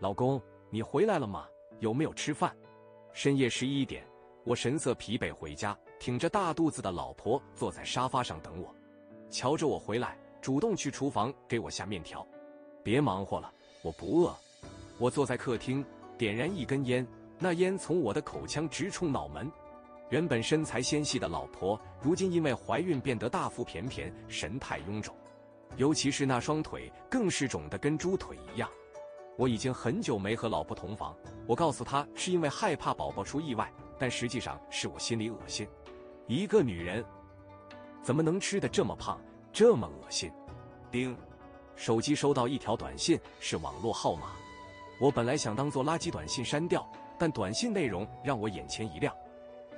老公，你回来了吗？有没有吃饭？深夜十一点，我神色疲惫回家，挺着大肚子的老婆坐在沙发上等我。瞧着我回来，主动去厨房给我下面条。别忙活了，我不饿。我坐在客厅，点燃一根烟，那烟从我的口腔直冲脑门。原本身材纤细的老婆，如今因为怀孕变得大腹便便，神态臃肿，尤其是那双腿，更是肿得跟猪腿一样。我已经很久没和老婆同房，我告诉她是因为害怕宝宝出意外，但实际上是我心里恶心。一个女人怎么能吃得这么胖，这么恶心？叮，手机收到一条短信，是网络号码。我本来想当做垃圾短信删掉，但短信内容让我眼前一亮：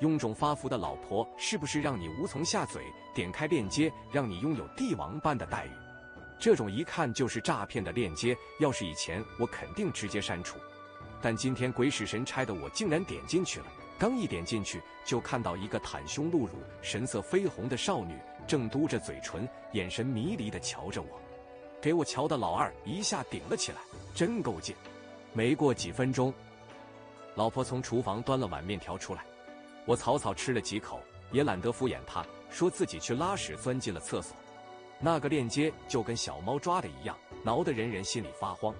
臃肿发福的老婆是不是让你无从下嘴？点开链接，让你拥有帝王般的待遇。这种一看就是诈骗的链接，要是以前我肯定直接删除，但今天鬼使神差的我竟然点进去了。刚一点进去，就看到一个袒胸露乳、神色绯红的少女，正嘟着嘴唇，眼神迷离的瞧着我，给我瞧的老二一下顶了起来，真够劲。没过几分钟，老婆从厨房端了碗面条出来，我草草吃了几口，也懒得敷衍她，说自己去拉屎，钻进了厕所。那个链接就跟小猫抓的一样，挠得人人心里发慌。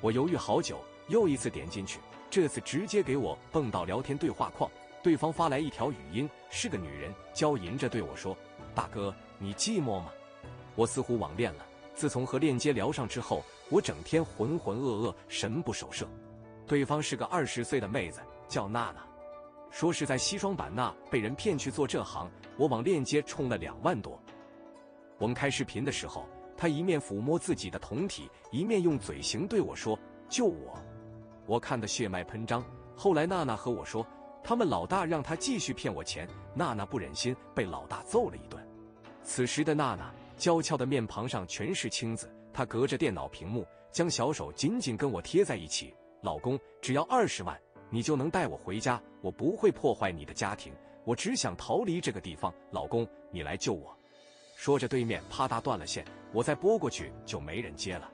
我犹豫好久，又一次点进去，这次直接给我蹦到聊天对话框，对方发来一条语音，是个女人，娇吟着对我说：“大哥，你寂寞吗？”我似乎网恋了。自从和链接聊上之后，我整天浑浑噩噩，神不守舍。对方是个二十岁的妹子，叫娜娜，说是在西双版纳被人骗去做这行，我往链接充了两万多。我们开视频的时候，他一面抚摸自己的酮体，一面用嘴型对我说：“救我！”我看得血脉喷张。后来娜娜和我说，他们老大让她继续骗我钱，娜娜不忍心，被老大揍了一顿。此时的娜娜娇俏的面庞上全是青紫，她隔着电脑屏幕，将小手紧紧跟我贴在一起。老公，只要二十万，你就能带我回家，我不会破坏你的家庭，我只想逃离这个地方。老公，你来救我！说着，对面啪嗒断了线，我再拨过去就没人接了。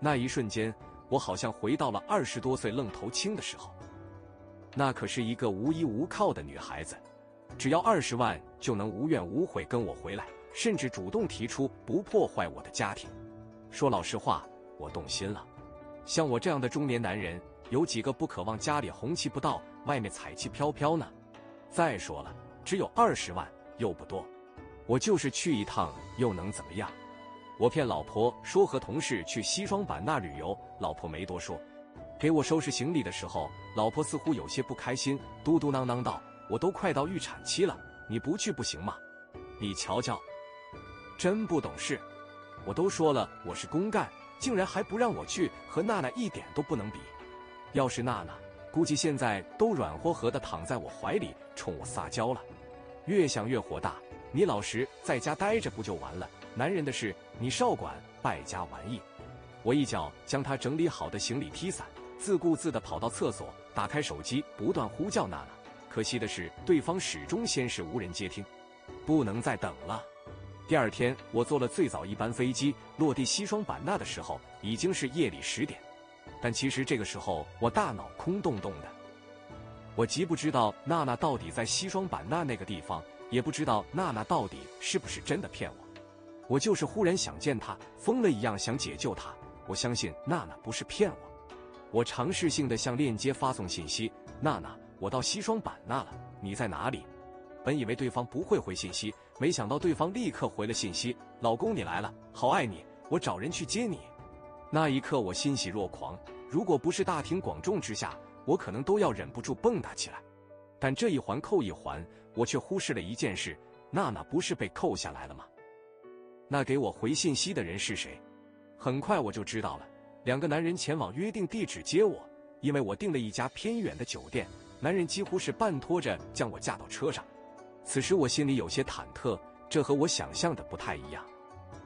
那一瞬间，我好像回到了二十多岁愣头青的时候。那可是一个无依无靠的女孩子，只要二十万就能无怨无悔跟我回来，甚至主动提出不破坏我的家庭。说老实话，我动心了。像我这样的中年男人，有几个不渴望家里红旗不倒，外面彩旗飘飘呢？再说了，只有二十万，又不多。我就是去一趟，又能怎么样？我骗老婆说和同事去西双版纳旅游，老婆没多说。给我收拾行李的时候，老婆似乎有些不开心，嘟嘟囔囔道：“我都快到预产期了，你不去不行吗？你瞧瞧，真不懂事。我都说了我是公干，竟然还不让我去，和娜娜一点都不能比。要是娜娜，估计现在都软和和的躺在我怀里，冲我撒娇了。越想越火大。”你老实在家待着不就完了？男人的事你少管，败家玩意！我一脚将他整理好的行李踢散，自顾自地跑到厕所，打开手机，不断呼叫娜娜。可惜的是，对方始终先是无人接听，不能再等了。第二天，我坐了最早一班飞机，落地西双版纳的时候已经是夜里十点。但其实这个时候我大脑空洞洞的，我既不知道娜娜到底在西双版纳那个地方。也不知道娜娜到底是不是真的骗我，我就是忽然想见她，疯了一样想解救她。我相信娜娜不是骗我。我尝试性的向链接发送信息：“娜娜，我到西双版纳了，你在哪里？”本以为对方不会回信息，没想到对方立刻回了信息：“老公，你来了，好爱你，我找人去接你。”那一刻我欣喜若狂，如果不是大庭广众之下，我可能都要忍不住蹦跶起来。但这一环扣一环，我却忽视了一件事：娜娜不是被扣下来了吗？那给我回信息的人是谁？很快我就知道了，两个男人前往约定地址接我，因为我订了一家偏远的酒店，男人几乎是半拖着将我架到车上。此时我心里有些忐忑，这和我想象的不太一样。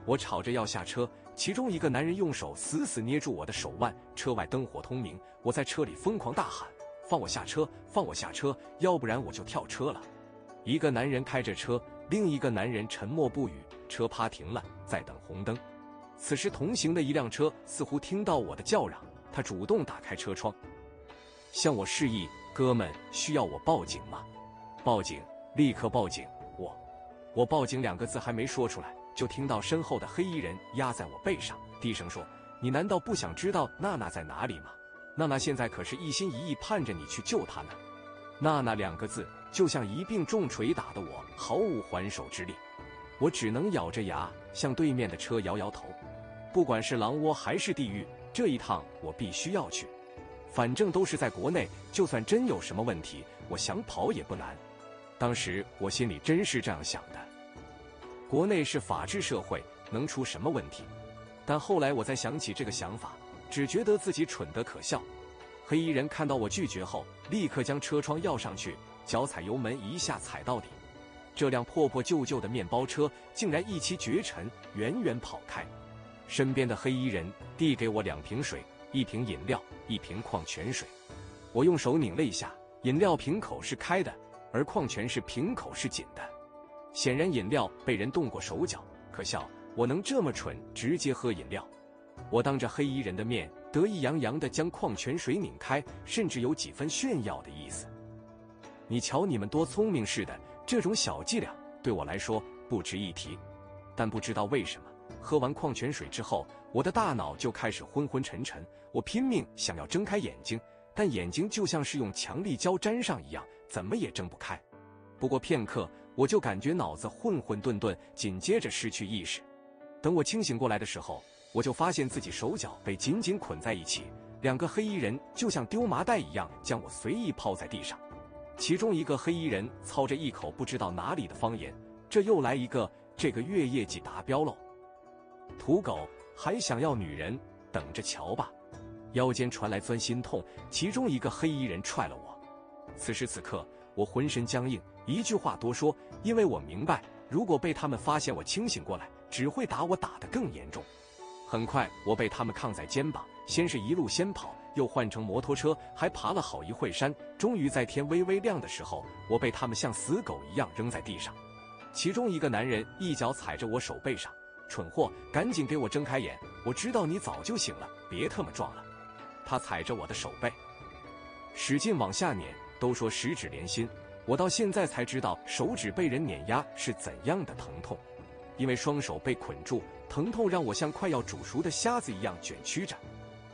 我吵着要下车，其中一个男人用手死死捏住我的手腕，车外灯火通明，我在车里疯狂大喊。放我下车！放我下车！要不然我就跳车了。一个男人开着车，另一个男人沉默不语。车趴停了，在等红灯。此时，同行的一辆车似乎听到我的叫嚷，他主动打开车窗，向我示意：“哥们，需要我报警吗？”报警，立刻报警！我，我报警两个字还没说出来，就听到身后的黑衣人压在我背上，低声说：“你难道不想知道娜娜在哪里吗？娜娜现在可是一心一意盼着你去救她呢。”娜娜两个字就像一柄重锤打得我毫无还手之力，我只能咬着牙向对面的车摇摇头。不管是狼窝还是地狱，这一趟我必须要去，反正都是在国内，就算真有什么问题，我想跑也不难。当时我心里真是这样想的。国内是法治社会，能出什么问题？但后来我再想起这个想法，只觉得自己蠢得可笑。黑衣人看到我拒绝后，立刻将车窗摇上去，脚踩油门一下踩到底。这辆破破旧旧的面包车竟然一骑绝尘，远远跑开。身边的黑衣人递给我两瓶水，一瓶饮料，一瓶矿泉水。我用手拧了一下，饮料瓶口是开的，而矿泉水瓶口是紧的。显然饮料被人动过手脚。可笑，我能这么蠢，直接喝饮料。我当着黑衣人的面得意洋洋地将矿泉水拧开，甚至有几分炫耀的意思。你瞧你们多聪明似的，这种小伎俩对我来说不值一提。但不知道为什么，喝完矿泉水之后，我的大脑就开始昏昏沉沉。我拼命想要睁开眼睛，但眼睛就像是用强力胶粘上一样，怎么也睁不开。不过片刻，我就感觉脑子混混沌沌，紧接着失去意识。等我清醒过来的时候，我就发现自己手脚被紧紧捆在一起，两个黑衣人就像丢麻袋一样将我随意抛在地上。其中一个黑衣人操着一口不知道哪里的方言：“这又来一个，这个月业绩达标喽！”土狗还想要女人，等着瞧吧！腰间传来钻心痛，其中一个黑衣人踹了我。此时此刻，我浑身僵硬，一句话多说，因为我明白，如果被他们发现我清醒过来，只会打我打得更严重。很快，我被他们扛在肩膀，先是一路先跑，又换成摩托车，还爬了好一会山。终于在天微微亮的时候，我被他们像死狗一样扔在地上。其中一个男人一脚踩着我手背上，蠢货，赶紧给我睁开眼！我知道你早就醒了，别特么撞了。他踩着我的手背，使劲往下碾。都说十指连心，我到现在才知道手指被人碾压是怎样的疼痛。因为双手被捆住，疼痛让我像快要煮熟的虾子一样卷曲着。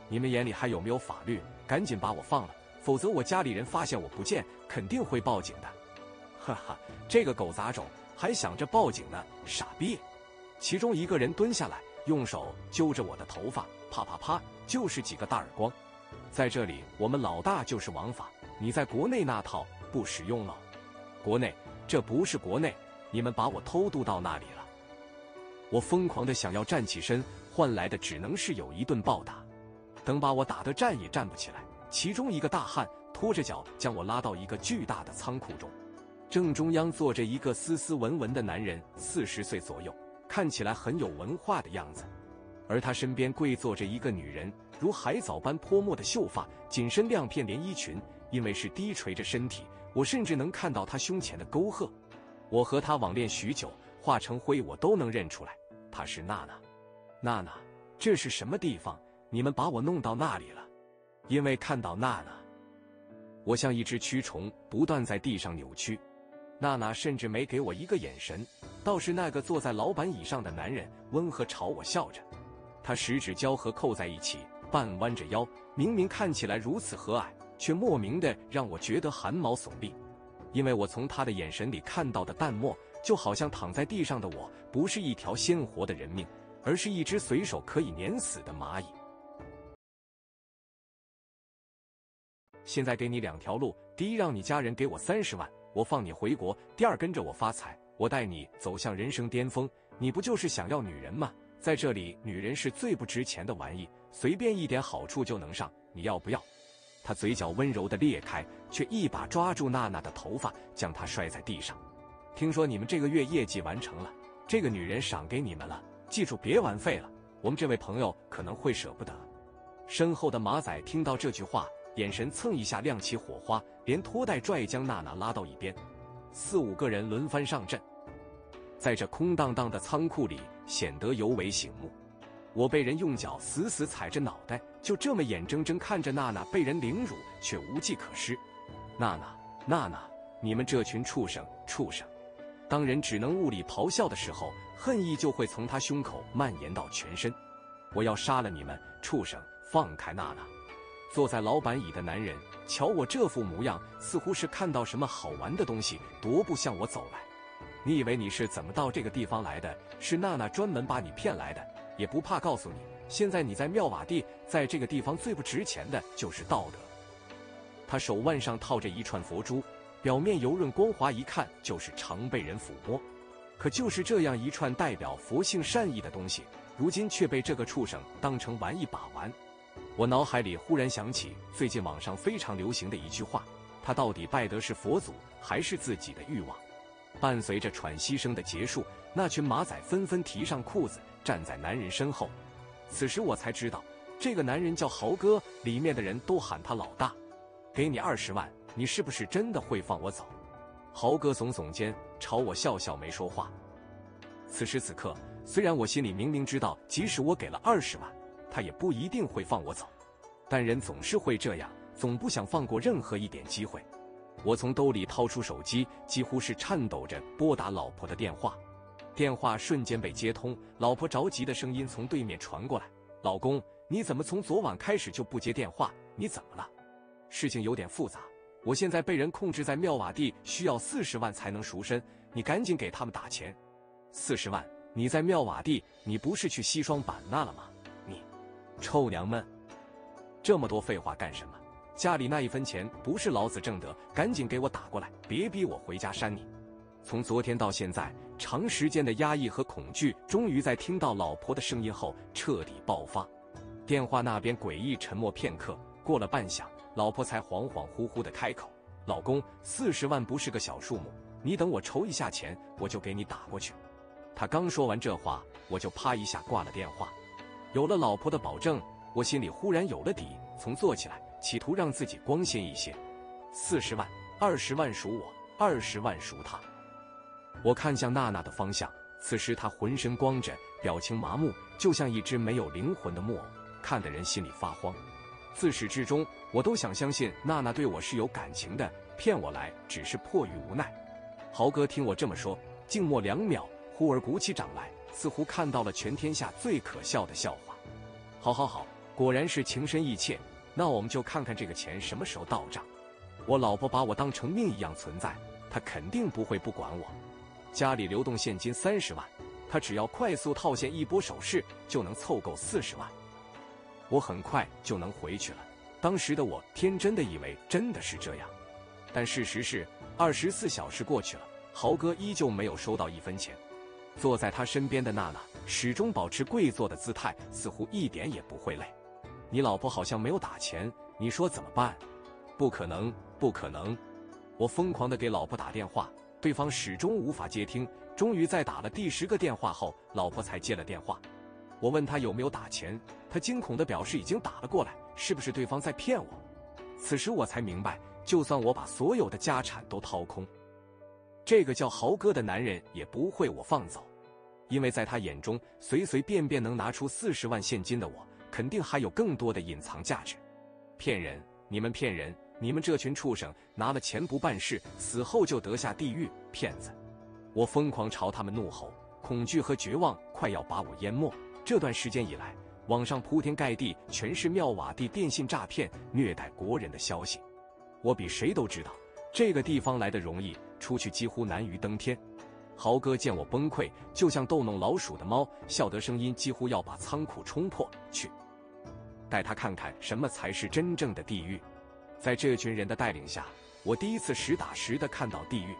你们眼里还有没有法律？赶紧把我放了，否则我家里人发现我不见，肯定会报警的。哈哈，这个狗杂种还想着报警呢，傻逼！其中一个人蹲下来，用手揪着我的头发，啪啪啪，就是几个大耳光。在这里，我们老大就是王法，你在国内那套不实用了。国内？这不是国内，你们把我偷渡到那里了。我疯狂的想要站起身，换来的只能是有一顿暴打。等把我打得站也站不起来，其中一个大汉拖着脚将我拉到一个巨大的仓库中，正中央坐着一个斯斯文文的男人，四十岁左右，看起来很有文化的样子。而他身边跪坐着一个女人，如海藻般泼墨的秀发，紧身亮片连衣裙，因为是低垂着身体，我甚至能看到她胸前的沟壑。我和她网恋许久。化成灰，我都能认出来，她是娜娜。娜娜，这是什么地方？你们把我弄到那里了？因为看到娜娜，我像一只蛆虫，不断在地上扭曲。娜娜甚至没给我一个眼神，倒是那个坐在老板椅上的男人温和朝我笑着。他十指交合扣在一起，半弯着腰，明明看起来如此和蔼，却莫名的让我觉得汗毛耸立。因为我从他的眼神里看到的淡漠。就好像躺在地上的我，不是一条鲜活的人命，而是一只随手可以碾死的蚂蚁。现在给你两条路：第一，让你家人给我三十万，我放你回国；第二，跟着我发财，我带你走向人生巅峰。你不就是想要女人吗？在这里，女人是最不值钱的玩意，随便一点好处就能上。你要不要？他嘴角温柔的裂开，却一把抓住娜娜的头发，将她摔在地上。听说你们这个月业绩完成了，这个女人赏给你们了，记住别玩废了。我们这位朋友可能会舍不得。身后的马仔听到这句话，眼神蹭一下亮起火花，连拖带拽将娜娜拉到一边。四五个人轮番上阵，在这空荡荡的仓库里显得尤为醒目。我被人用脚死死踩着脑袋，就这么眼睁睁看着娜娜被人凌辱，却无计可施。娜娜，娜娜，你们这群畜生，畜生！当人只能物理咆哮的时候，恨意就会从他胸口蔓延到全身。我要杀了你们，畜生！放开娜娜！坐在老板椅的男人，瞧我这副模样，似乎是看到什么好玩的东西，踱步向我走来。你以为你是怎么到这个地方来的？是娜娜专门把你骗来的，也不怕告诉你，现在你在妙瓦地，在这个地方最不值钱的就是道德。他手腕上套着一串佛珠，表面油润光滑，一看就是常被人抚摸。可就是这样一串代表佛性善意的东西，如今却被这个畜生当成玩意把玩。我脑海里忽然想起最近网上非常流行的一句话：他到底拜的是佛祖，还是自己的欲望？伴随着喘息声的结束，那群马仔纷纷提上裤子，站在男人身后。此时我才知道，这个男人叫豪哥，里面的人都喊他老大。给你二十万，你是不是真的会放我走？豪哥耸耸肩，朝我笑笑，没说话。此时此刻，虽然我心里明明知道，即使我给了二十万，他也不一定会放我走，但人总是会这样，总不想放过任何一点机会。我从兜里掏出手机，几乎是颤抖着拨打老婆的电话。电话瞬间被接通，老婆着急的声音从对面传过来：“老公，你怎么从昨晚开始就不接电话？你怎么了？”事情有点复杂，我现在被人控制在妙瓦地，需要四十万才能赎身。你赶紧给他们打钱。四十万？你在妙瓦地？你不是去西双版纳了吗？你，臭娘们，这么多废话干什么？家里那一分钱不是老子挣的，赶紧给我打过来，别逼我回家扇你。从昨天到现在，长时间的压抑和恐惧，终于在听到老婆的声音后彻底爆发。电话那边诡异沉默片刻，过了半响。老婆才恍恍惚惚的开口：“老公，四十万不是个小数目，你等我筹一下钱，我就给你打过去。”他刚说完这话，我就啪一下挂了电话。有了老婆的保证，我心里忽然有了底，从坐起来，企图让自己光鲜一些。四十万，二十万属我，二十万属他。我看向娜娜的方向，此时她浑身光着，表情麻木，就像一只没有灵魂的木偶，看得人心里发慌。自始至终，我都想相信娜娜对我是有感情的，骗我来只是迫于无奈。豪哥听我这么说，静默两秒，忽而鼓起掌来，似乎看到了全天下最可笑的笑话。好好好，果然是情深意切。那我们就看看这个钱什么时候到账。我老婆把我当成命一样存在，她肯定不会不管我。家里流动现金三十万，她只要快速套现一波首饰，就能凑够四十万。我很快就能回去了。当时的我天真的以为真的是这样，但事实是，二十四小时过去了，豪哥依旧没有收到一分钱。坐在他身边的娜娜始终保持跪坐的姿态，似乎一点也不会累。你老婆好像没有打钱，你说怎么办？不可能，不可能！我疯狂的给老婆打电话，对方始终无法接听。终于在打了第十个电话后，老婆才接了电话。我问他有没有打钱，他惊恐地表示已经打了过来，是不是对方在骗我？此时我才明白，就算我把所有的家产都掏空，这个叫豪哥的男人也不会我放走，因为在他眼中，随随便便能拿出四十万现金的我，肯定还有更多的隐藏价值。骗人！你们骗人！你们这群畜生，拿了钱不办事，死后就得下地狱！骗子！我疯狂朝他们怒吼，恐惧和绝望快要把我淹没。这段时间以来，网上铺天盖地全是妙瓦地电信诈骗、虐待国人的消息。我比谁都知道，这个地方来的容易，出去几乎难于登天。豪哥见我崩溃，就像逗弄老鼠的猫，笑得声音几乎要把仓库冲破。去，带他看看什么才是真正的地狱。在这群人的带领下，我第一次实打实的看到地狱。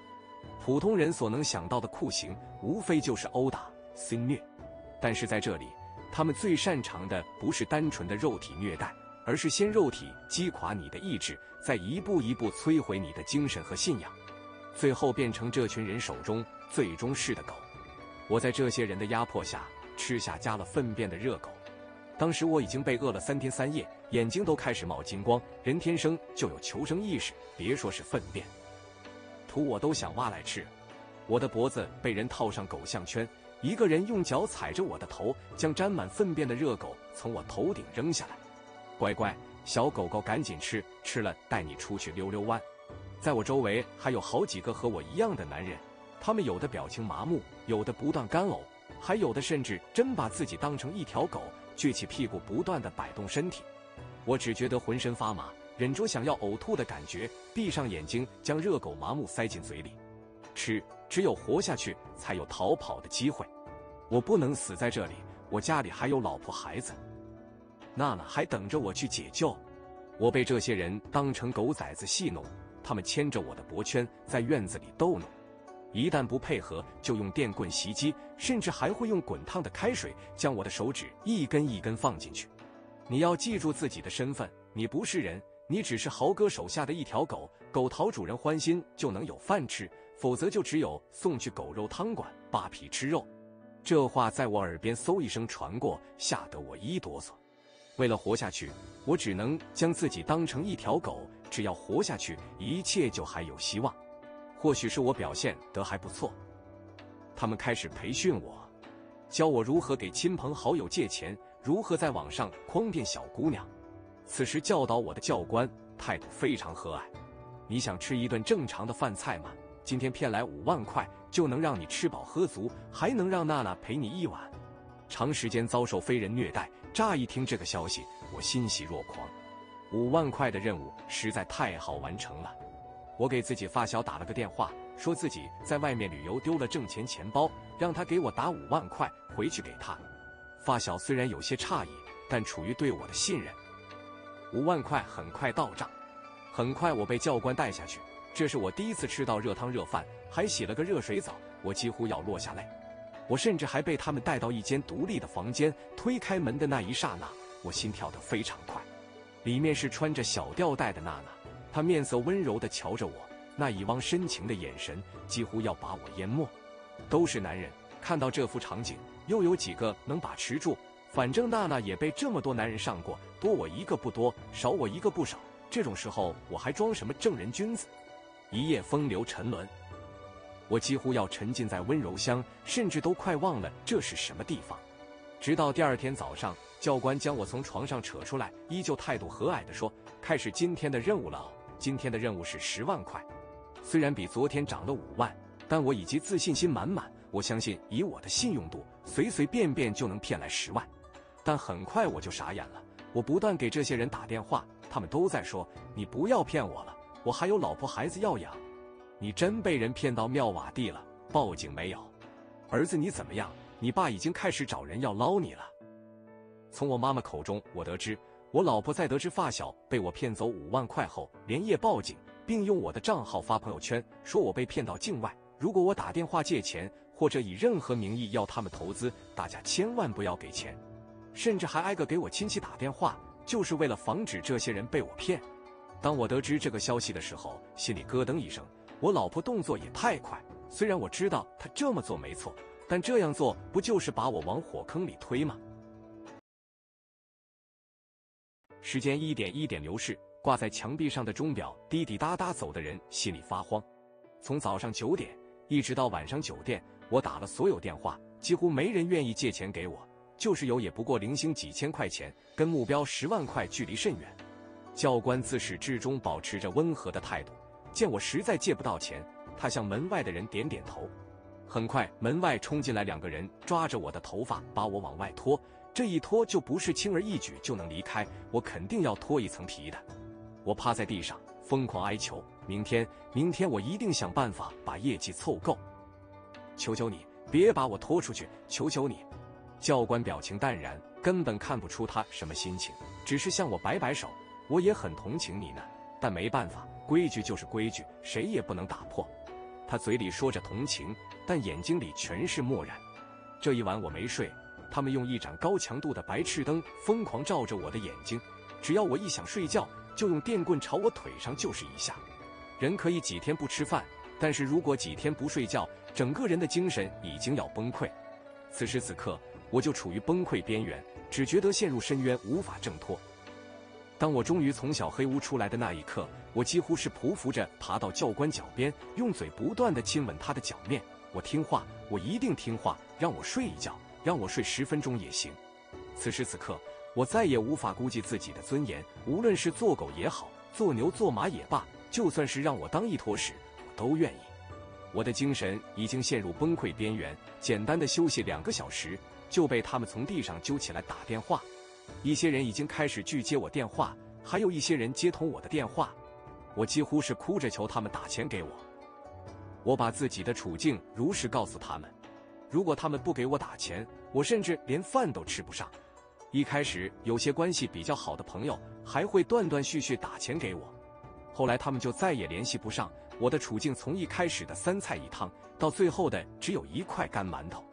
普通人所能想到的酷刑，无非就是殴打、肆虐。但是在这里，他们最擅长的不是单纯的肉体虐待，而是先肉体击垮你的意志，再一步一步摧毁你的精神和信仰，最后变成这群人手中最终式的狗。我在这些人的压迫下吃下加了粪便的热狗，当时我已经被饿了三天三夜，眼睛都开始冒金光。人天生就有求生意识，别说是粪便，土我都想挖来吃。我的脖子被人套上狗项圈。一个人用脚踩着我的头，将沾满粪便的热狗从我头顶扔下来。乖乖，小狗狗赶紧吃，吃了带你出去溜溜弯。在我周围还有好几个和我一样的男人，他们有的表情麻木，有的不断干呕，还有的甚至真把自己当成一条狗，撅起屁股不断的摆动身体。我只觉得浑身发麻，忍住想要呕吐的感觉，闭上眼睛将热狗麻木塞进嘴里。吃，只有活下去才有逃跑的机会。我不能死在这里，我家里还有老婆孩子，娜娜还等着我去解救。我被这些人当成狗崽子戏弄。他们牵着我的脖圈在院子里逗弄，一旦不配合，就用电棍袭击，甚至还会用滚烫的开水将我的手指一根一根放进去。你要记住自己的身份，你不是人，你只是豪哥手下的一条狗。狗讨主人欢心就能有饭吃，否则就只有送去狗肉汤馆扒皮吃肉。这话在我耳边嗖一声传过，吓得我一哆嗦。为了活下去，我只能将自己当成一条狗。只要活下去，一切就还有希望。或许是我表现得还不错，他们开始培训我，教我如何给亲朋好友借钱，如何在网上诓骗小姑娘。此时教导我的教官态度非常和蔼：“你想吃一顿正常的饭菜吗？今天骗来五万块，就能让你吃饱喝足，还能让娜娜陪你一晚。长时间遭受非人虐待，乍一听这个消息，我欣喜若狂。”五万块的任务实在太好完成了，我给自己发小打了个电话，说自己在外面旅游丢了挣钱钱包，让他给我打五万块回去给他。发小虽然有些诧异，但出于对我的信任，五万块很快到账。很快我被教官带下去，这是我第一次吃到热汤热饭，还洗了个热水澡，我几乎要落下泪。我甚至还被他们带到一间独立的房间，推开门的那一刹那，我心跳得非常快。里面是穿着小吊带的娜娜，她面色温柔地瞧着我，那一汪深情的眼神几乎要把我淹没。都是男人，看到这幅场景，又有几个能把持住？反正娜娜也被这么多男人上过，多我一个不多，少我一个不少。这种时候我还装什么正人君子？一夜风流沉沦，我几乎要沉浸在温柔乡，甚至都快忘了这是什么地方。直到第二天早上。教官将我从床上扯出来，依旧态度和蔼地说：“开始今天的任务了。今天的任务是十万块，虽然比昨天涨了五万，但我已经自信心满满。我相信以我的信用度，随随便便就能骗来十万。但很快我就傻眼了。我不断给这些人打电话，他们都在说：‘你不要骗我了，我还有老婆孩子要养。’你真被人骗到妙瓦地了？报警没有？儿子你怎么样？你爸已经开始找人要捞你了。”从我妈妈口中，我得知我老婆在得知发小被我骗走五万块后，连夜报警，并用我的账号发朋友圈，说我被骗到境外。如果我打电话借钱，或者以任何名义要他们投资，大家千万不要给钱。甚至还挨个给我亲戚打电话，就是为了防止这些人被我骗。当我得知这个消息的时候，心里咯噔一声。我老婆动作也太快，虽然我知道她这么做没错，但这样做不就是把我往火坑里推吗？时间一点一点流逝，挂在墙壁上的钟表滴滴答答走的人心里发慌。从早上九点一直到晚上九点，我打了所有电话，几乎没人愿意借钱给我，就是有也不过零星几千块钱，跟目标十万块距离甚远。教官自始至终保持着温和的态度，见我实在借不到钱，他向门外的人点点头。很快，门外冲进来两个人，抓着我的头发把我往外拖。这一拖就不是轻而易举就能离开，我肯定要脱一层皮的。我趴在地上疯狂哀求：明天，明天我一定想办法把业绩凑够。求求你，别把我拖出去！求求你！教官表情淡然，根本看不出他什么心情，只是向我摆摆手。我也很同情你呢，但没办法，规矩就是规矩，谁也不能打破。他嘴里说着同情，但眼睛里全是漠然。这一晚我没睡。他们用一盏高强度的白炽灯疯狂照着我的眼睛，只要我一想睡觉，就用电棍朝我腿上就是一下。人可以几天不吃饭，但是如果几天不睡觉，整个人的精神已经要崩溃。此时此刻，我就处于崩溃边缘，只觉得陷入深渊，无法挣脱。当我终于从小黑屋出来的那一刻，我几乎是匍匐着爬到教官脚边，用嘴不断的亲吻他的脚面。我听话，我一定听话，让我睡一觉。让我睡十分钟也行。此时此刻，我再也无法估计自己的尊严，无论是做狗也好，做牛做马也罢，就算是让我当一坨屎，我都愿意。我的精神已经陷入崩溃边缘，简单的休息两个小时，就被他们从地上揪起来打电话。一些人已经开始拒接我电话，还有一些人接通我的电话。我几乎是哭着求他们打钱给我。我把自己的处境如实告诉他们。如果他们不给我打钱，我甚至连饭都吃不上。一开始，有些关系比较好的朋友还会断断续续打钱给我，后来他们就再也联系不上。我的处境从一开始的三菜一汤，到最后的只有一块干馒头，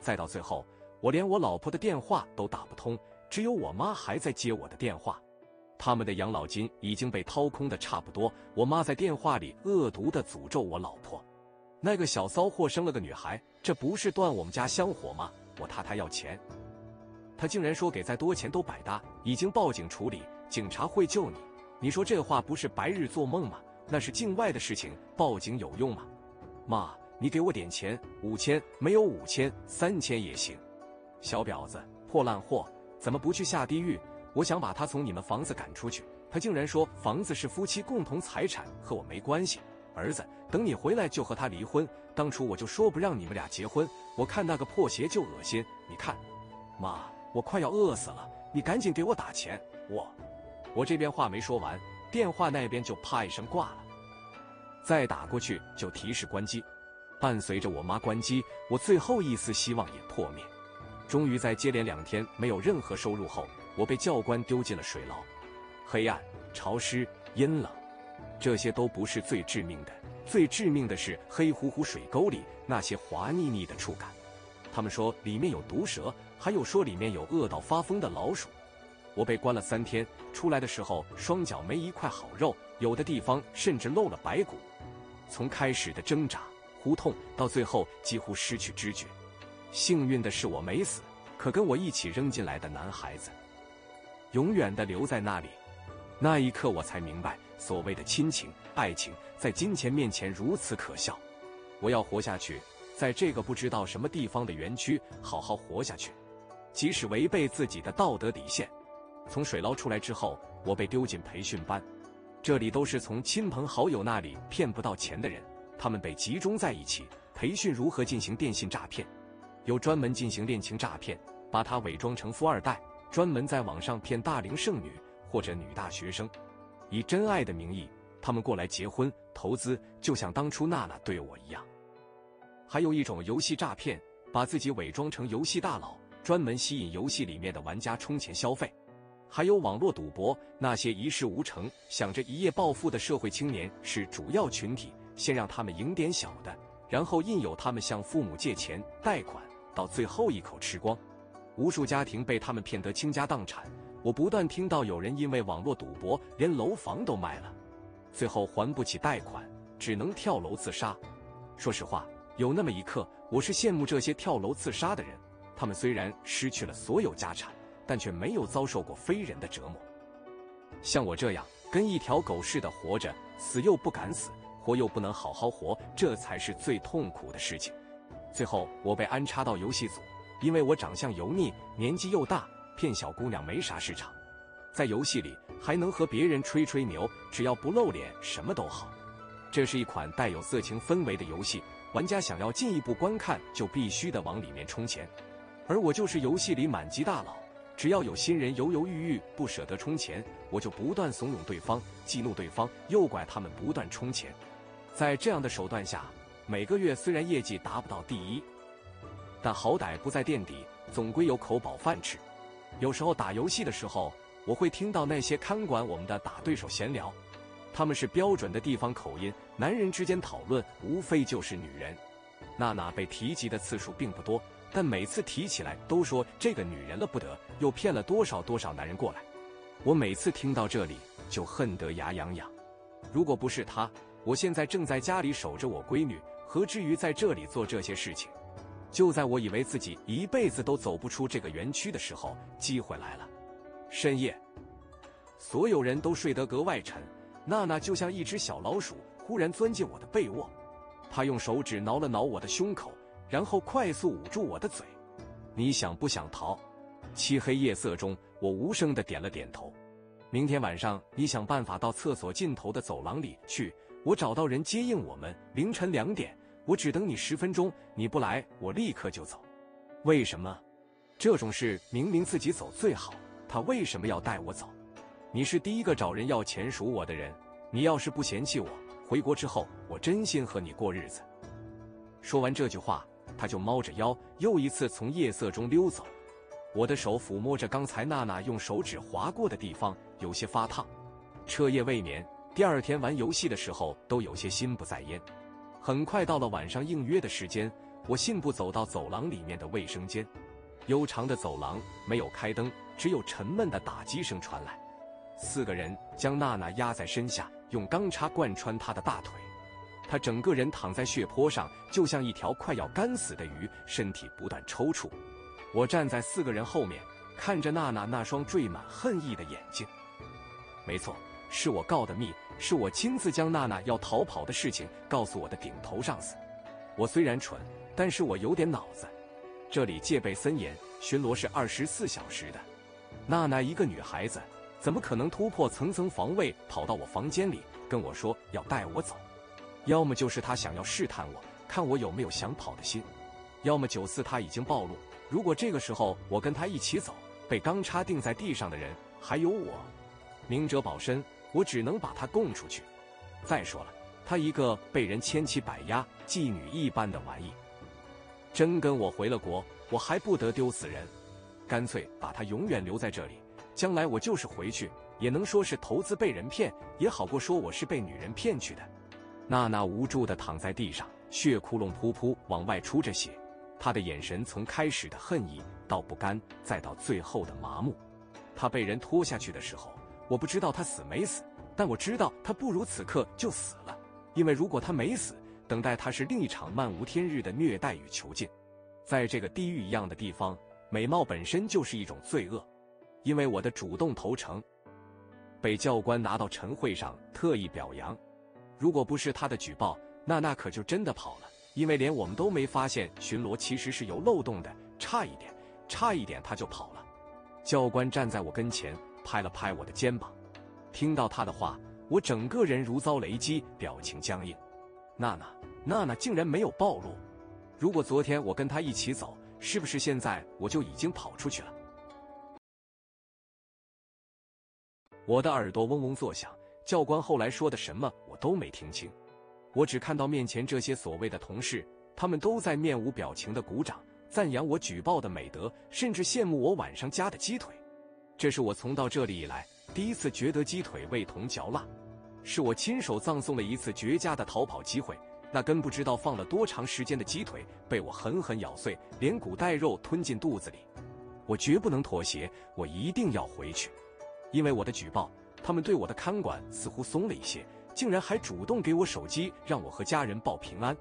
再到最后，我连我老婆的电话都打不通，只有我妈还在接我的电话。他们的养老金已经被掏空的差不多，我妈在电话里恶毒的诅咒我老婆。那个小骚货生了个女孩，这不是断我们家香火吗？我他他要钱，他竟然说给再多钱都百搭，已经报警处理，警察会救你。你说这话不是白日做梦吗？那是境外的事情，报警有用吗？妈，你给我点钱，五千没有五千，三千也行。小婊子，破烂货，怎么不去下地狱？我想把他从你们房子赶出去，他竟然说房子是夫妻共同财产，和我没关系。儿子，等你回来就和他离婚。当初我就说不让你们俩结婚，我看那个破鞋就恶心。你看，妈，我快要饿死了，你赶紧给我打钱。我，我这边话没说完，电话那边就啪一声挂了。再打过去就提示关机，伴随着我妈关机，我最后一丝希望也破灭。终于在接连两天没有任何收入后，我被教官丢进了水牢，黑暗、潮湿、阴冷。这些都不是最致命的，最致命的是黑乎乎水沟里那些滑腻腻的触感。他们说里面有毒蛇，还有说里面有饿到发疯的老鼠。我被关了三天，出来的时候双脚没一块好肉，有的地方甚至露了白骨。从开始的挣扎、呼痛，到最后几乎失去知觉。幸运的是我没死，可跟我一起扔进来的男孩子，永远的留在那里。那一刻，我才明白，所谓的亲情、爱情，在金钱面前如此可笑。我要活下去，在这个不知道什么地方的园区好好活下去，即使违背自己的道德底线。从水牢出来之后，我被丢进培训班，这里都是从亲朋好友那里骗不到钱的人，他们被集中在一起培训如何进行电信诈骗，有专门进行恋情诈骗，把他伪装成富二代，专门在网上骗大龄剩女。或者女大学生，以真爱的名义，他们过来结婚、投资，就像当初娜娜对我一样。还有一种游戏诈骗，把自己伪装成游戏大佬，专门吸引游戏里面的玩家充钱消费。还有网络赌博，那些一事无成、想着一夜暴富的社会青年是主要群体，先让他们赢点小的，然后印有他们向父母借钱、贷款，到最后一口吃光。无数家庭被他们骗得倾家荡产。我不断听到有人因为网络赌博连楼房都卖了，最后还不起贷款，只能跳楼自杀。说实话，有那么一刻，我是羡慕这些跳楼自杀的人。他们虽然失去了所有家产，但却没有遭受过非人的折磨。像我这样跟一条狗似的活着，死又不敢死，活又不能好好活，这才是最痛苦的事情。最后，我被安插到游戏组，因为我长相油腻，年纪又大。骗小姑娘没啥市场，在游戏里还能和别人吹吹牛，只要不露脸，什么都好。这是一款带有色情氛围的游戏，玩家想要进一步观看，就必须得往里面充钱。而我就是游戏里满级大佬，只要有新人犹犹豫豫不舍得充钱，我就不断怂恿对方，激怒对方，诱拐他们不断充钱。在这样的手段下，每个月虽然业绩达不到第一，但好歹不在垫底，总归有口饱饭吃。有时候打游戏的时候，我会听到那些看管我们的打对手闲聊，他们是标准的地方口音，男人之间讨论无非就是女人。娜娜被提及的次数并不多，但每次提起来都说这个女人了不得，又骗了多少多少男人过来。我每次听到这里就恨得牙痒痒。如果不是她，我现在正在家里守着我闺女，何至于在这里做这些事情？就在我以为自己一辈子都走不出这个园区的时候，机会来了。深夜，所有人都睡得格外沉，娜娜就像一只小老鼠，忽然钻进我的被窝。她用手指挠了挠我的胸口，然后快速捂住我的嘴。你想不想逃？漆黑夜色中，我无声的点了点头。明天晚上，你想办法到厕所尽头的走廊里去，我找到人接应我们。凌晨两点，我只等你十分钟，你不来，我立刻就走。为什么？这种事明明自己走最好，他为什么要带我走？你是第一个找人要钱赎我的人，你要是不嫌弃我，回国之后我真心和你过日子。说完这句话，他就猫着腰，又一次从夜色中溜走。我的手抚摸着刚才娜娜用手指划过的地方，有些发烫。彻夜未眠，第二天玩游戏的时候都有些心不在焉。很快到了晚上应约的时间，我信步走到走廊里面的卫生间。悠长的走廊没有开灯，只有沉闷的打击声传来。四个人将娜娜压在身下，用钢叉贯穿她的大腿。她整个人躺在血泊上，就像一条快要干死的鱼，身体不断抽搐。我站在四个人后面，看着娜娜那双缀满恨意的眼睛。没错，是我告的密，是我亲自将娜娜要逃跑的事情告诉我的顶头上司。我虽然蠢，但是我有点脑子。这里戒备森严，巡逻是二十四小时的。娜娜一个女孩子，怎么可能突破层层防卫，跑到我房间里跟我说要带我走？要么就是她想要试探我，看我有没有想跑的心；要么九四她已经暴露。如果这个时候我跟他一起走，被钢叉钉在地上的人还有我，明哲保身，我只能把他供出去。再说了，他一个被人千奇百压、妓女一般的玩意，真跟我回了国，我还不得丢死人？干脆把他永远留在这里，将来我就是回去，也能说是投资被人骗，也好过说我是被女人骗去的。娜娜无助的躺在地上，血窟窿噗噗往外出着血。她的眼神从开始的恨意到不甘，再到最后的麻木。她被人拖下去的时候，我不知道他死没死，但我知道他不如此刻就死了。因为如果他没死，等待他是另一场漫无天日的虐待与囚禁。在这个地狱一样的地方，美貌本身就是一种罪恶。因为我的主动投诚，被教官拿到晨会上特意表扬。如果不是他的举报，那那可就真的跑了。因为连我们都没发现巡逻其实是有漏洞的，差一点，差一点他就跑了。教官站在我跟前，拍了拍我的肩膀。听到他的话，我整个人如遭雷击，表情僵硬。娜娜，娜娜竟然没有暴露。如果昨天我跟他一起走，是不是现在我就已经跑出去了？我的耳朵嗡嗡作响，教官后来说的什么我都没听清。我只看到面前这些所谓的同事，他们都在面无表情的鼓掌，赞扬我举报的美德，甚至羡慕我晚上夹的鸡腿。这是我从到这里以来第一次觉得鸡腿味同嚼蜡，是我亲手葬送了一次绝佳的逃跑机会。那根不知道放了多长时间的鸡腿被我狠狠咬碎，连骨带肉吞进肚子里。我绝不能妥协，我一定要回去，因为我的举报，他们对我的看管似乎松了一些。竟然还主动给我手机，让我和家人报平安。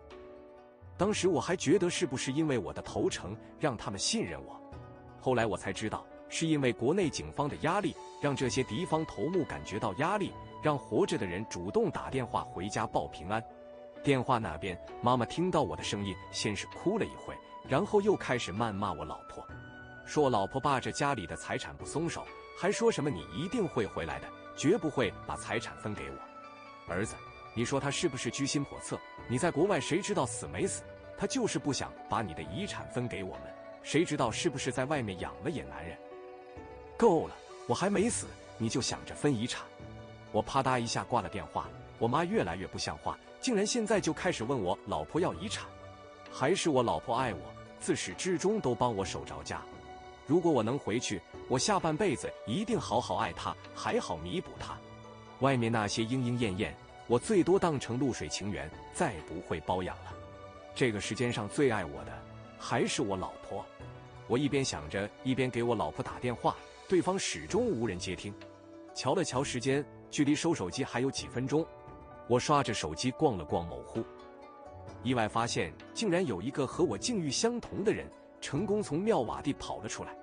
当时我还觉得是不是因为我的投诚让他们信任我，后来我才知道是因为国内警方的压力，让这些敌方头目感觉到压力，让活着的人主动打电话回家报平安。电话那边，妈妈听到我的声音，先是哭了一会，然后又开始谩骂我老婆，说我老婆霸着家里的财产不松手，还说什么你一定会回来的，绝不会把财产分给我。儿子，你说他是不是居心叵测？你在国外谁知道死没死？他就是不想把你的遗产分给我们，谁知道是不是在外面养了野男人？够了，我还没死，你就想着分遗产？我啪嗒一下挂了电话。我妈越来越不像话，竟然现在就开始问我老婆要遗产，还是我老婆爱我，自始至终都帮我守着家。如果我能回去，我下半辈子一定好好爱她，还好弥补她。外面那些莺莺燕燕，我最多当成露水情缘，再不会包养了。这个世间上最爱我的，还是我老婆。我一边想着，一边给我老婆打电话，对方始终无人接听。瞧了瞧时间，距离收手机还有几分钟。我刷着手机逛了逛某乎，意外发现竟然有一个和我境遇相同的人，成功从妙瓦地跑了出来。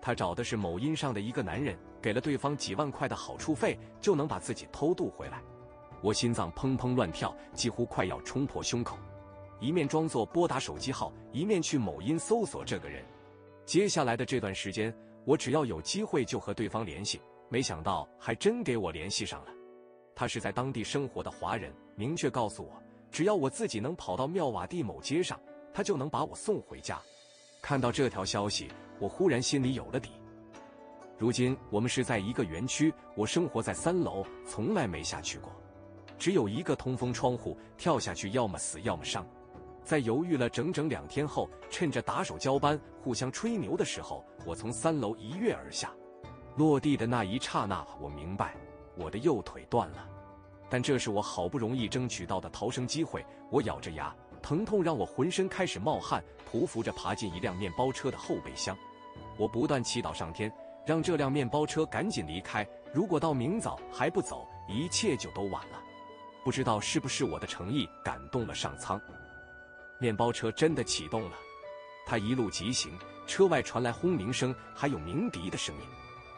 他找的是某音上的一个男人，给了对方几万块的好处费，就能把自己偷渡回来。我心脏砰砰乱跳，几乎快要冲破胸口，一面装作拨打手机号，一面去某音搜索这个人。接下来的这段时间，我只要有机会就和对方联系。没想到还真给我联系上了。他是在当地生活的华人，明确告诉我，只要我自己能跑到妙瓦蒂某街上，他就能把我送回家。看到这条消息，我忽然心里有了底。如今我们是在一个园区，我生活在三楼，从来没下去过，只有一个通风窗户，跳下去要么死要么伤。在犹豫了整整两天后，趁着打手交班、互相吹牛的时候，我从三楼一跃而下。落地的那一刹那，我明白我的右腿断了，但这是我好不容易争取到的逃生机会。我咬着牙，疼痛让我浑身开始冒汗，匍匐着爬进一辆面包车的后备箱。我不断祈祷上天。让这辆面包车赶紧离开。如果到明早还不走，一切就都晚了。不知道是不是我的诚意感动了上苍，面包车真的启动了。它一路疾行，车外传来轰鸣声，还有鸣笛的声音。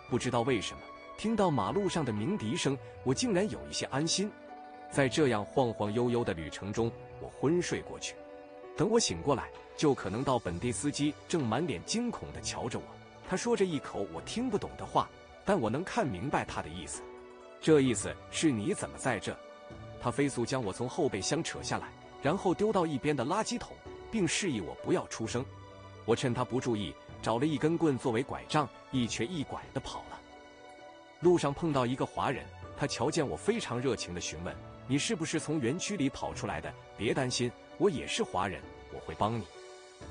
不知道为什么，听到马路上的鸣笛声，我竟然有一些安心。在这样晃晃悠悠的旅程中，我昏睡过去。等我醒过来，就可能到本地司机正满脸惊恐地瞧着我。他说着一口我听不懂的话，但我能看明白他的意思。这意思是你怎么在这？他飞速将我从后备箱扯下来，然后丢到一边的垃圾桶，并示意我不要出声。我趁他不注意，找了一根棍作为拐杖，一瘸一拐地跑了。路上碰到一个华人，他瞧见我非常热情地询问：“你是不是从园区里跑出来的？别担心，我也是华人，我会帮你。”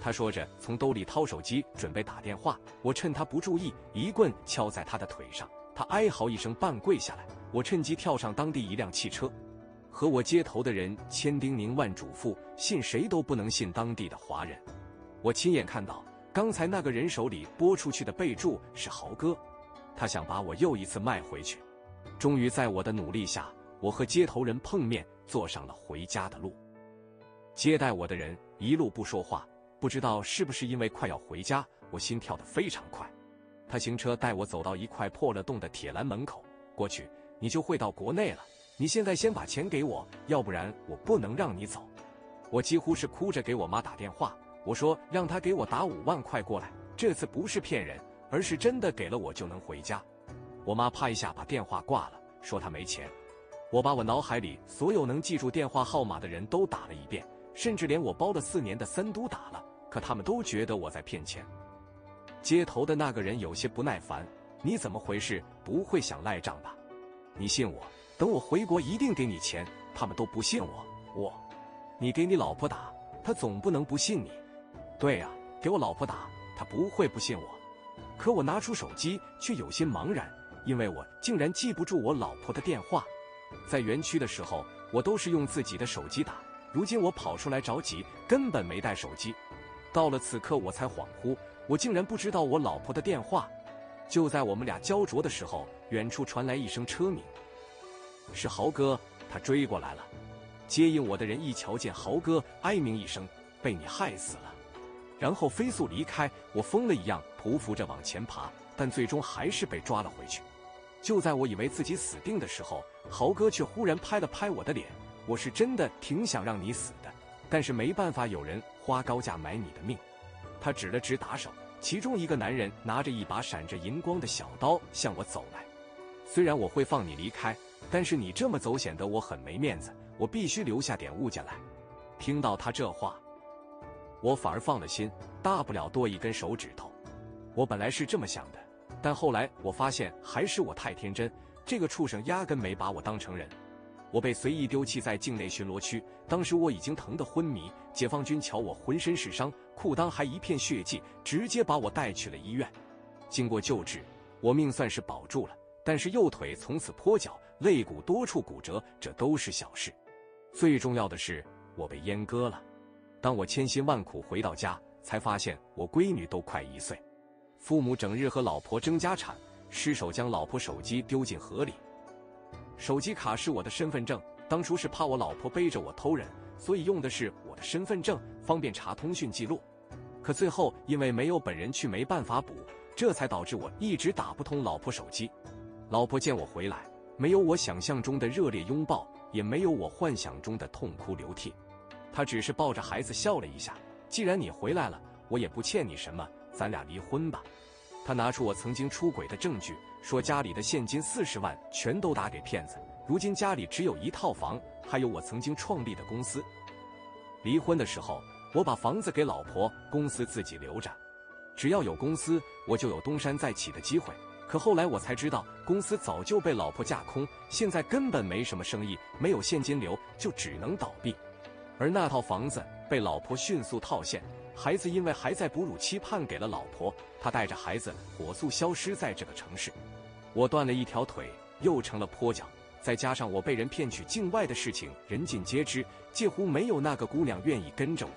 他说着，从兜里掏手机，准备打电话。我趁他不注意，一棍敲在他的腿上，他哀嚎一声，半跪下来。我趁机跳上当地一辆汽车，和我接头的人千叮咛万嘱咐，信谁都不能信当地的华人。我亲眼看到，刚才那个人手里拨出去的备注是豪哥，他想把我又一次卖回去。终于在我的努力下，我和接头人碰面，坐上了回家的路。接待我的人一路不说话。不知道是不是因为快要回家，我心跳得非常快。他行车带我走到一块破了洞的铁栏门口，过去你就会到国内了。你现在先把钱给我，要不然我不能让你走。我几乎是哭着给我妈打电话，我说让她给我打五万块过来，这次不是骗人，而是真的给了我就能回家。我妈啪一下把电话挂了，说她没钱。我把我脑海里所有能记住电话号码的人都打了一遍。甚至连我包了四年的三都打了，可他们都觉得我在骗钱。接头的那个人有些不耐烦：“你怎么回事？不会想赖账吧？你信我，等我回国一定给你钱。”他们都不信我。我，你给你老婆打，他总不能不信你。对呀，给我老婆打，他不会不信我。可我拿出手机却有些茫然，因为我竟然记不住我老婆的电话。在园区的时候，我都是用自己的手机打。如今我跑出来着急，根本没带手机。到了此刻，我才恍惚，我竟然不知道我老婆的电话。就在我们俩焦灼的时候，远处传来一声车鸣，是豪哥，他追过来了。接应我的人一瞧见豪哥，哀鸣一声：“被你害死了！”然后飞速离开。我疯了一样匍匐着往前爬，但最终还是被抓了回去。就在我以为自己死定的时候，豪哥却忽然拍了拍我的脸。我是真的挺想让你死的，但是没办法，有人花高价买你的命。他指了指打手，其中一个男人拿着一把闪着银光的小刀向我走来。虽然我会放你离开，但是你这么走显得我很没面子，我必须留下点物件来。听到他这话，我反而放了心，大不了多一根手指头。我本来是这么想的，但后来我发现还是我太天真，这个畜生压根没把我当成人。我被随意丢弃在境内巡逻区，当时我已经疼得昏迷。解放军瞧我浑身是伤，裤裆还一片血迹，直接把我带去了医院。经过救治，我命算是保住了，但是右腿从此跛脚，肋骨多处骨折，这都是小事。最重要的是，我被阉割了。当我千辛万苦回到家，才发现我闺女都快一岁，父母整日和老婆争家产，失手将老婆手机丢进河里。手机卡是我的身份证，当初是怕我老婆背着我偷人，所以用的是我的身份证，方便查通讯记录。可最后因为没有本人去，没办法补，这才导致我一直打不通老婆手机。老婆见我回来，没有我想象中的热烈拥抱，也没有我幻想中的痛哭流涕，他只是抱着孩子笑了一下。既然你回来了，我也不欠你什么，咱俩离婚吧。他拿出我曾经出轨的证据，说家里的现金四十万全都打给骗子，如今家里只有一套房，还有我曾经创立的公司。离婚的时候，我把房子给老婆，公司自己留着。只要有公司，我就有东山再起的机会。可后来我才知道，公司早就被老婆架空，现在根本没什么生意，没有现金流，就只能倒闭。而那套房子被老婆迅速套现，孩子因为还在哺乳期判给了老婆，他带着孩子火速消失在这个城市。我断了一条腿，又成了跛脚，再加上我被人骗取境外的事情人尽皆知，几乎没有那个姑娘愿意跟着我，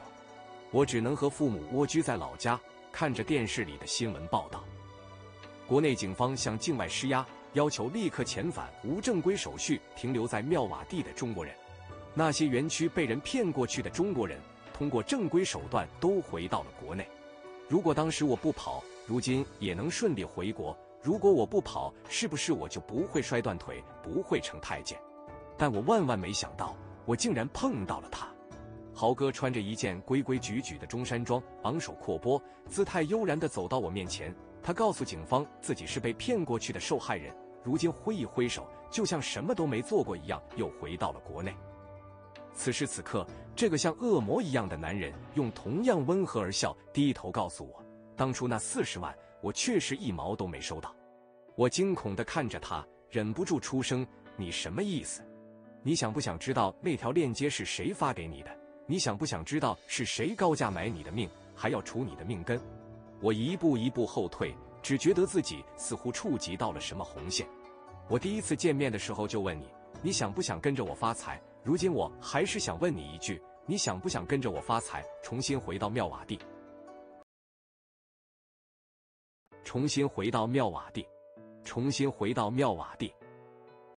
我只能和父母蜗居在老家，看着电视里的新闻报道。国内警方向境外施压，要求立刻遣返无正规手续停留在妙瓦蒂的中国人。那些园区被人骗过去的中国人，通过正规手段都回到了国内。如果当时我不跑，如今也能顺利回国。如果我不跑，是不是我就不会摔断腿，不会成太监？但我万万没想到，我竟然碰到了他。豪哥穿着一件规规矩矩的中山装，昂首阔步，姿态悠然地走到我面前。他告诉警方，自己是被骗过去的受害人，如今挥一挥手，就像什么都没做过一样，又回到了国内。此时此刻，这个像恶魔一样的男人，用同样温和而笑，低头告诉我，当初那四十万，我确实一毛都没收到。我惊恐地看着他，忍不住出声：“你什么意思？你想不想知道那条链接是谁发给你的？你想不想知道是谁高价买你的命，还要除你的命根？”我一步一步后退，只觉得自己似乎触及到了什么红线。我第一次见面的时候就问你，你想不想跟着我发财？如今我还是想问你一句，你想不想跟着我发财，重新回到妙瓦地？重新回到妙瓦地，重新回到妙瓦地。